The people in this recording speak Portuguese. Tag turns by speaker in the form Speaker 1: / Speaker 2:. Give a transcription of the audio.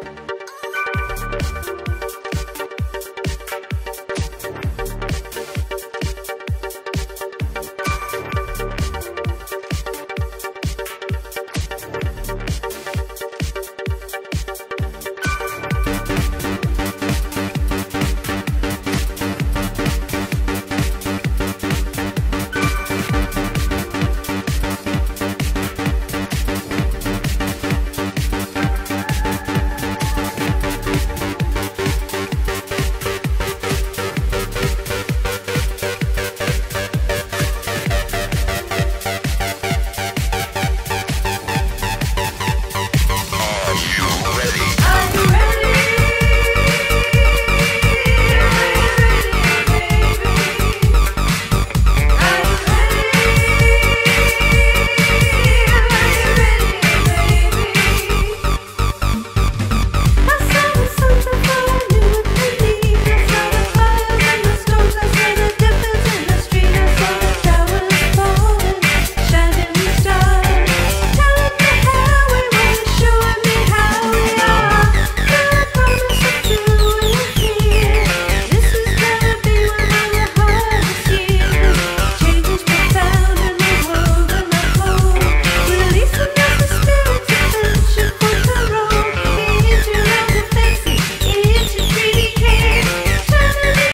Speaker 1: Música